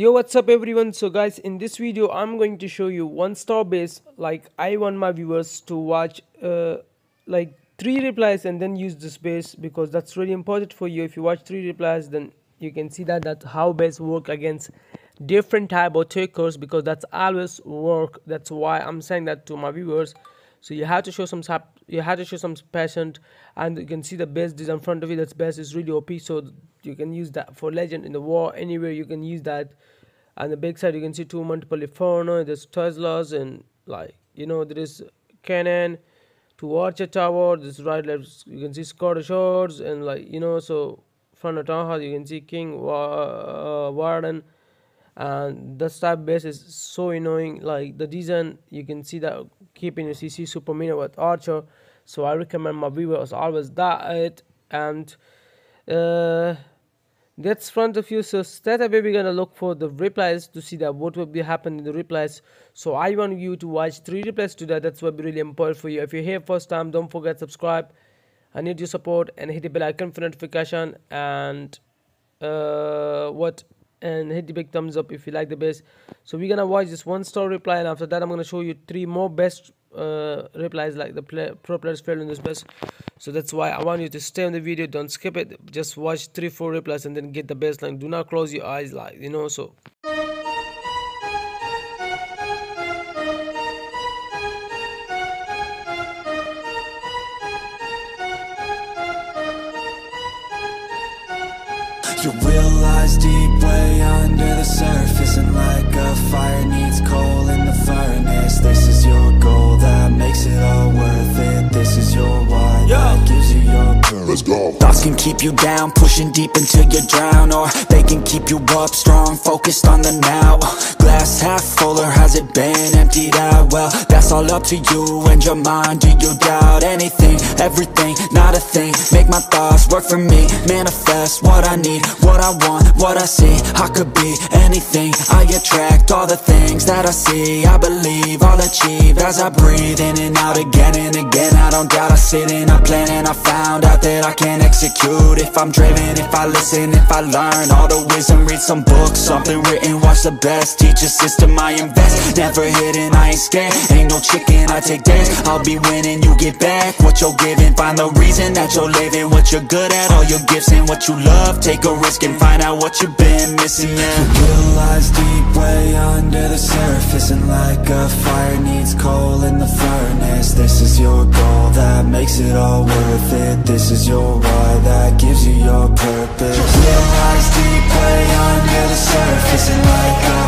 yo what's up everyone? So guys in this video i'm going to show you one star base like i want my viewers to watch uh, like three replies and then use this base because that's really important for you. If you watch three replies then you can see that that how base work against different type of takers because that's always work. That's why i'm saying that to my viewers. So you have to show some you had to show some passion and you can see the base is in front of you. That's best is really op so you can use that for legend in the war anywhere you can use that. And the back side you can see two multiple inferno there's teslas and like you know there is cannon to archer tower this right left you can see scattershots and like you know so front of town you can see king uh, warden and the type base is so annoying like the design you can see that keeping your cc super mini with archer so i recommend my viewers always that it. And uh that's front of you so straight away we're gonna look for the replies to see that what will be happening in the replies. So i want you to watch three replies to that that's what be really important for you. If you're here first time don't forget subscribe. I need your support and hit the bell icon for notification and uh what and hit the big thumbs up if you like the best. So we're gonna watch this one star reply and after that i'm gonna show you three more best uh, replies like the play, pro players failed in this best. So that's why i want you to stay on the video don't skip it just watch three four replies and then get the best. Line do not close your eyes like you know so Your will lies deep way under the surface And like a fire needs coal in the furnace This is your goal that makes it all worth it. This is your Let's go Thoughts can keep you down, pushing deep until you drown Or they can keep you up strong, focused on the now. Glass half full or has it been emptied out? Well, that's all up to you and your mind. Do you doubt anything, everything, not a thing. Make my thoughts work for me, manifest what I need what I want, what I see. I could be anything. I attract all the things that I see. I believe achieve as I breathe In and out again and again. I don't doubt I sit and I plan and I found out that I can execute. If I'm driven, if I listen, if I learn All the wisdom, read some books Something written, watch the best. Teach a system, I invest. Never hidden, I ain't scared. Ain't no chicken, I take dares I'll be winning, you get back What you're giving, find the reason that you're living What you're good at, all your gifts and what you love. Take a risk and find out what you've been missing yeah. Your lies deep way under the surface And like a fire needs coal in the furnace. This is your goal that makes it all worth it. This is your why that gives you your purpose. Lies deep way under the surface And like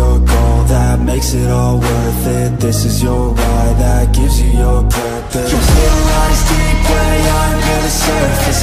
your goal that makes it all worth it. This is your why that gives you your purpose. Your lies deep way under the surface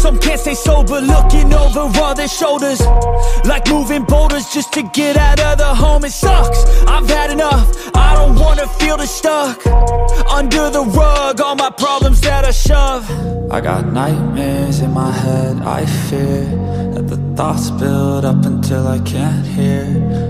Some can't stay sober, looking over all their shoulders. Like moving boulders just to get out of the home. It sucks, I've had enough, I don't wanna feel the stuck. Under the rug, all my problems that I shove. I got nightmares in my head, I fear That the thoughts build up until I can't hear